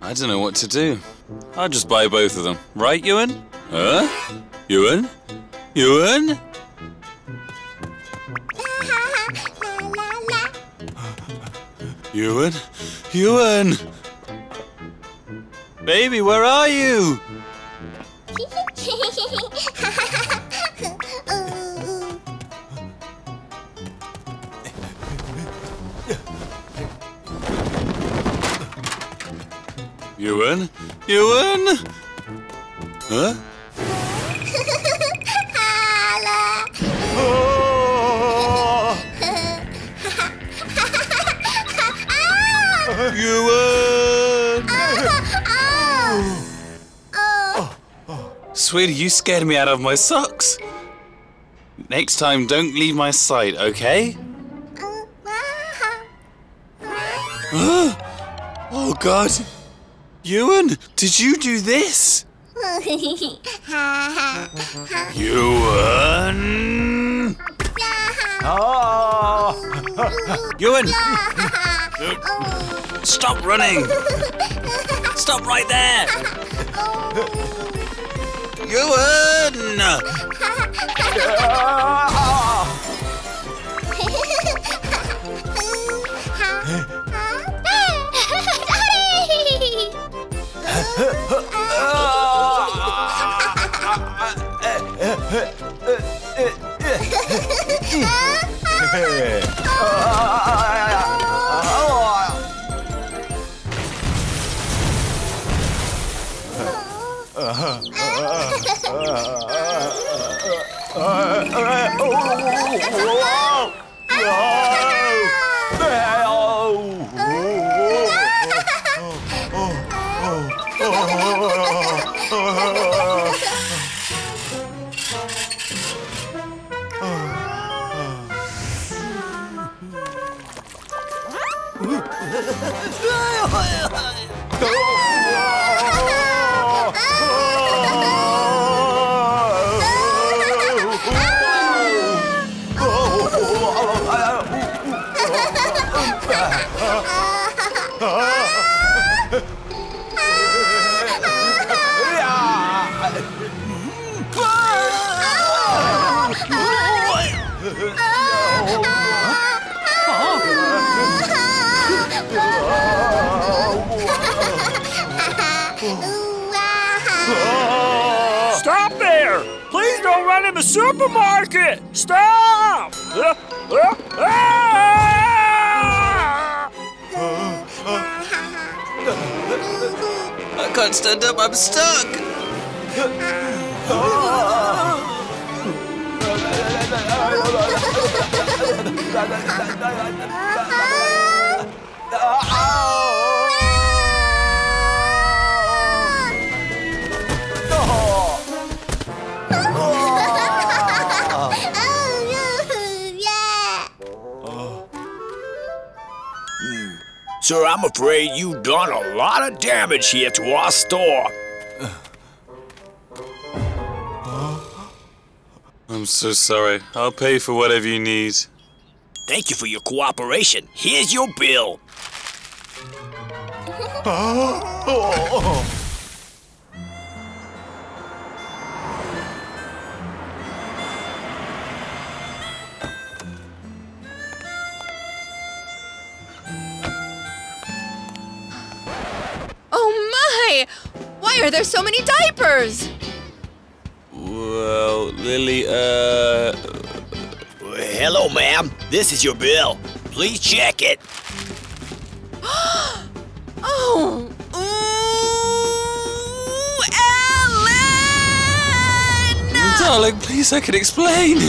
I don't know what to do. I'll just buy both of them. Right, Ewan? Huh? Ewan? Ewan? Ewan? Ewan? Baby, where are you? Ewan? Ewan? Huh? Ewan! Sweetie, you scared me out of my socks. Next time, don't leave my sight, okay? Uh, uh, uh. Oh, God. Ewan, did you do this? Ewan! Oh! Ewan! Stop running! Stop right there! Ewan! Oh, Stop Please run in the supermarket! Stop! Uh, uh, ah! I can't stand up, I'm stuck! Sir, I'm afraid you've done a lot of damage here to our store. I'm so sorry. I'll pay for whatever you need. Thank you for your cooperation. Here's your bill. Oh Why are there so many diapers? Well, Lily, uh. Hello, ma'am. This is your bill. Please check it. Oh! Ooh, Ellen! Darling, please, I can explain.